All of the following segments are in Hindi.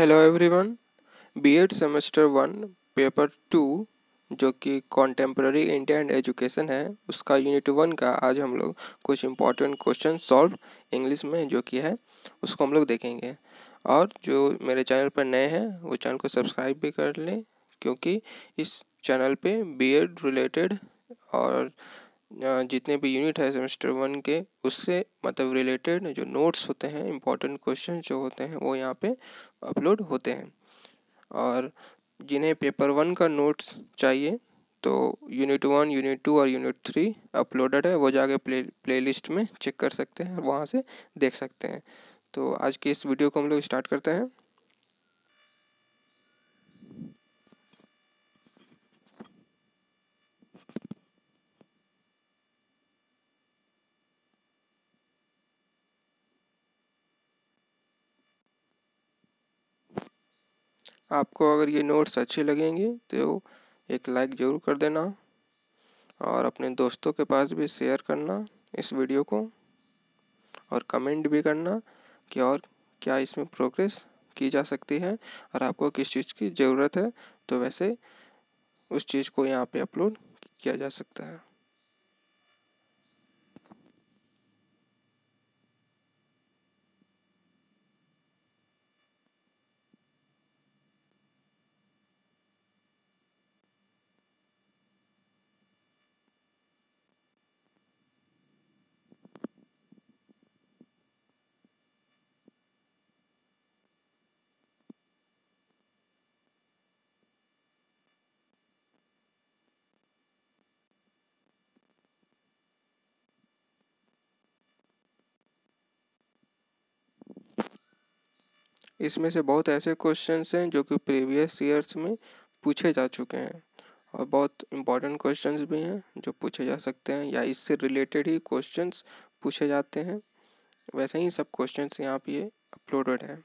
Hello everyone B Ed semester one paper two जो कि कॉन्टेम्प्ररी इंडिया एंड एजुकेशन है, उसका यूनिट वन का आज हम लोग कुछ इंपॉर्टेंट क्वेश्चन सॉल्व इंग्लिश में जो कि है, उसको हम लोग देखेंगे। और जो मेरे चैनल पर नए हैं, वो चैनल को सब्सक्राइब भी कर लें, क्योंकि इस चैनल पे बीएड रिलेटेड और जितने भी यूनिट है सेमेस्टर वन के, उससे मतलब रिलेटेड जो नोट्स होते हैं इंपॉर्टेंट क्वेश्चन जो होते हैं, वो यहाँ पे अपलोड होते हैं। और जिन्हें पेपर वन का नोट्स चाहिए तो यूनिट वन यूनिट टू और यूनिट थ्री अपलोडेड है, वो जाके प्ले प्ले लिस्ट में चेक कर सकते हैं वहाँ से देख सकते हैं। तो आज की इस वीडियो को हम लोग स्टार्ट करते हैं। आपको अगर ये नोट्स अच्छे लगेंगे तो एक लाइक ज़रूर कर देना और अपने दोस्तों के पास भी शेयर करना इस वीडियो को और कमेंट भी करना कि और क्या इसमें प्रोग्रेस की जा सकती है और आपको किस चीज़ की ज़रूरत है तो वैसे उस चीज़ को यहाँ पे अपलोड किया जा सकता है। इसमें से बहुत ऐसे क्वेश्चंस हैं जो कि प्रीवियस ईयर्स में पूछे जा चुके हैं। और बहुत इंपॉर्टेंट क्वेश्चन भी हैं जो पूछे जा सकते हैं या इससे रिलेटेड ही क्वेश्चंस पूछे जाते हैं। वैसे ही सब क्वेश्चंस यहाँ पे अपलोडेड हैं।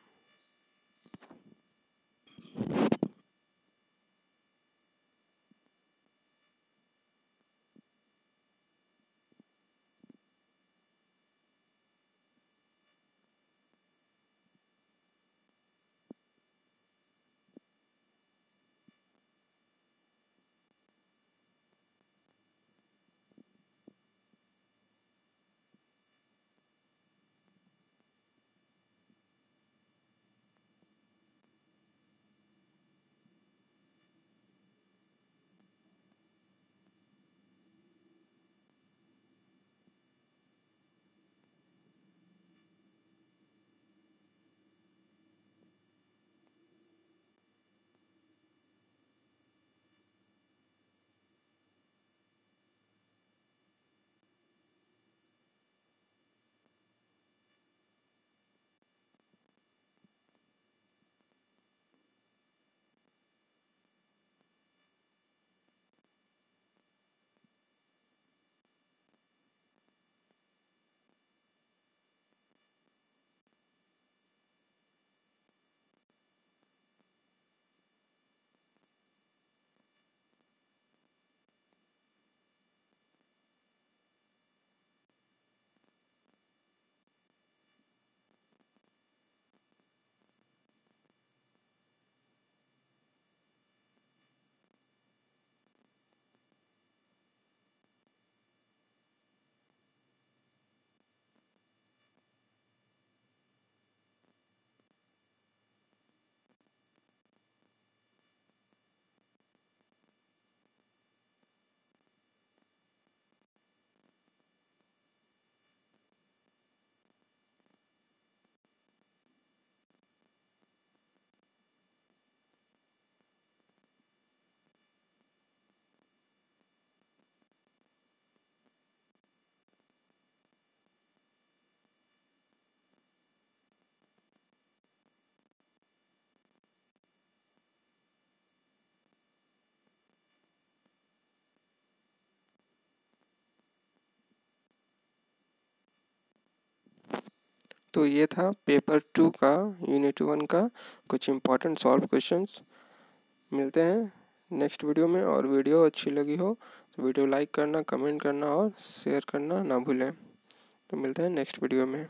तो ये था पेपर टू का यूनिट वन का कुछ इम्पोर्टेंट सॉल्व क्वेश्चन मिलते हैं नेक्स्ट वीडियो में और वीडियो अच्छी लगी हो तो वीडियो लाइक करना कमेंट करना और शेयर करना ना भूलें। तो मिलते हैं नेक्स्ट वीडियो में।